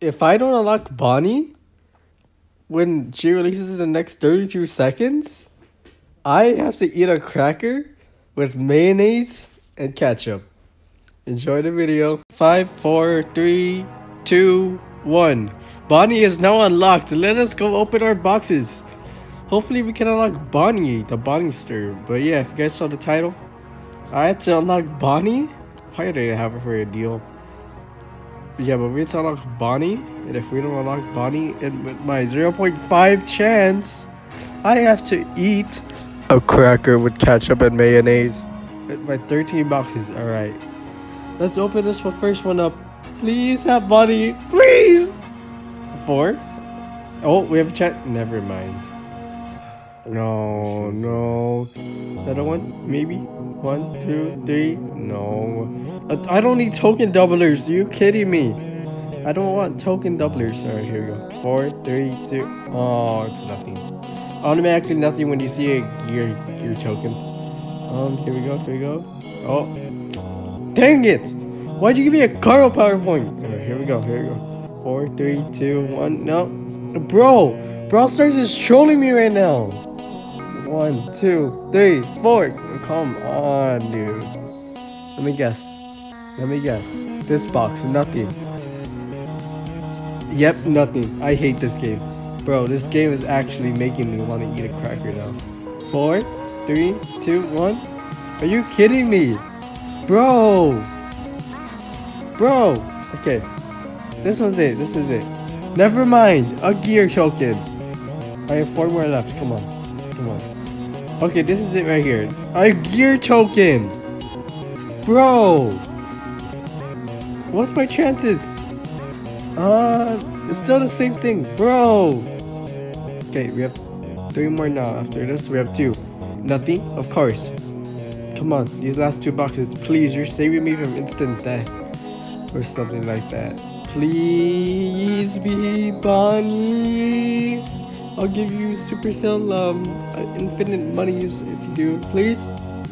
if I don't unlock Bonnie when she releases in the next 32 seconds, I have to eat a cracker with mayonnaise and ketchup. Enjoy the video. Five, four, three, two, one. Bonnie is now unlocked. Let us go open our boxes. Hopefully we can unlock Bonnie, the Bonnie. But yeah, if you guys saw the title, I had to unlock Bonnie. Why did I have it for a deal? Yeah, but we have to unlock Bonnie. And if we don't unlock Bonnie, and with my 0.5 chance, I have to eat a cracker with ketchup and mayonnaise. With my 13 boxes. Alright. Let's open this first one up. Please have Bonnie. Please! Four. Oh, we have a chat. Never mind. No, no. Another one? Maybe? One, two, three? No. I don't need token doublers. Are you kidding me? I don't want token doublers. Alright, here we go. Four, three, two. Oh, it's nothing. Automatically nothing when you see a gear gear token. Um, here we go, here we go. Oh. Dang it! Why'd you give me a Carl PowerPoint? Alright, here we go, here we go. Four, three, two, one. No. Bro! Brawl Stars is trolling me right now. One, two, three, four. Come on, dude. Let me guess. Let me guess. This box, nothing. Yep, nothing. I hate this game. Bro, this game is actually making me want to eat a cracker now. Four, three, two, one. Are you kidding me? Bro! Bro! Okay. This one's it. This is it. Never mind. A gear token. I have four more left. Come on. Come on. Okay, this is it right here. A gear token! Bro! What's my chances? Uh, it's still the same thing, bro. Okay, we have three more now. After this, we have two. Nothing, of course. Come on, these last two boxes, please. You're saving me from instant death or something like that. Please be Bonnie. I'll give you Supercell um infinite money if you do. Please,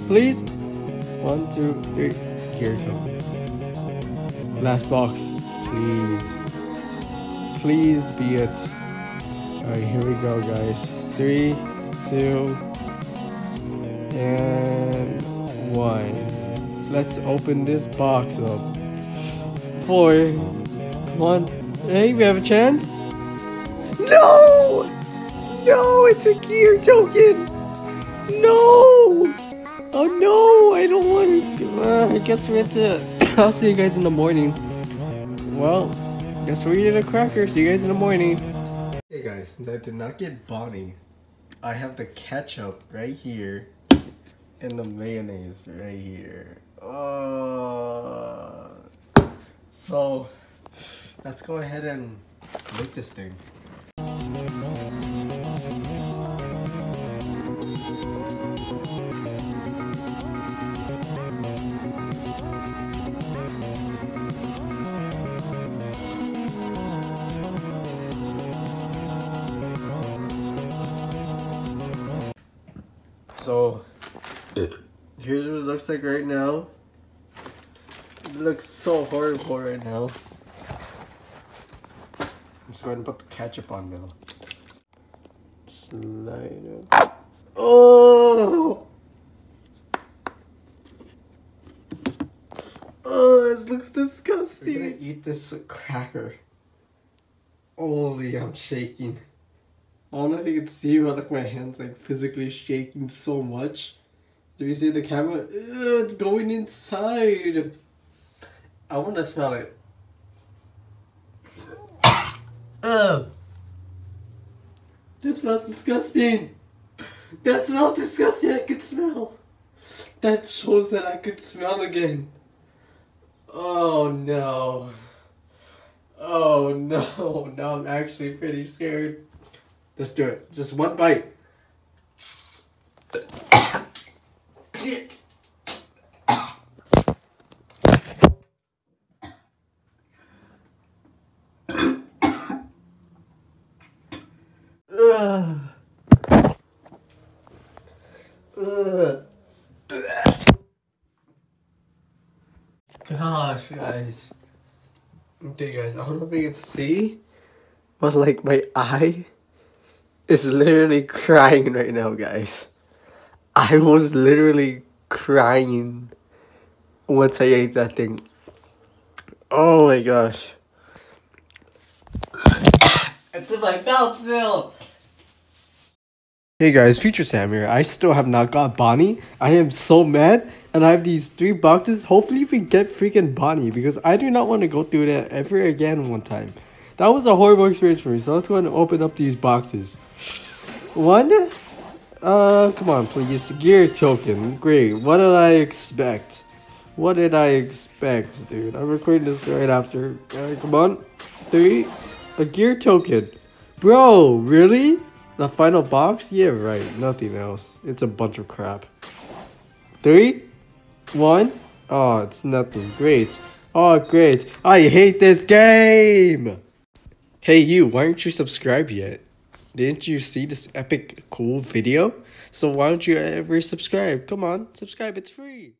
please. One, two, three. Here's. Last box, please. Please be it. Alright, here we go, guys. Three, two, and one. Let's open this box up. Four, one. Hey, we have a chance? No! No, it's a gear token! No! Oh no, I don't want to. Uh, I guess we have to. I'll see you guys in the morning. Well, guess we're eating a cracker. See you guys in the morning. Hey guys, since I did not get Bonnie, I have the ketchup right here and the mayonnaise right here. Uh, so, let's go ahead and make this thing. So, here's what it looks like right now. It looks so horrible right now. I'm just going to put the ketchup on now. Slide it. Oh! Oh, this looks disgusting. We're gonna eat this cracker. Holy, I'm shaking. I don't know if you can see, but like my hands like physically shaking so much. Do you see the camera? Ew, it's going inside. I want to smell it. Ugh. That smells disgusting. That smells disgusting. I can smell. That shows that I could smell again. Oh no. Oh no. Now I'm actually pretty scared. Let's do it. Just one bite. Shit. Ugh. Ugh. Gosh, guys. Okay, guys, I don't know if you can see, but like my eye is literally crying right now, guys. I was literally crying once I ate that thing. Oh my gosh. It's in my mouth, Phil. Hey guys, Future Sam here. I still have not got Bonnie. I am so mad, and I have these three boxes. Hopefully, we get freaking Bonnie because I do not want to go through that ever again one time. That was a horrible experience for me. So let's go and open up these boxes. One, uh, come on, please. Gear token. Great. What did I expect? What did I expect, dude? I'm recording this right after. Come on. Three. A gear token. Bro, really? The final box? Yeah, right. Nothing else. It's a bunch of crap. Three. One. Oh, it's nothing. Great. Oh, great. I hate this game! Hey, you, why aren't you subscribed yet? Didn't you see this epic, cool video? So why don't you ever subscribe? Come on, subscribe. It's free.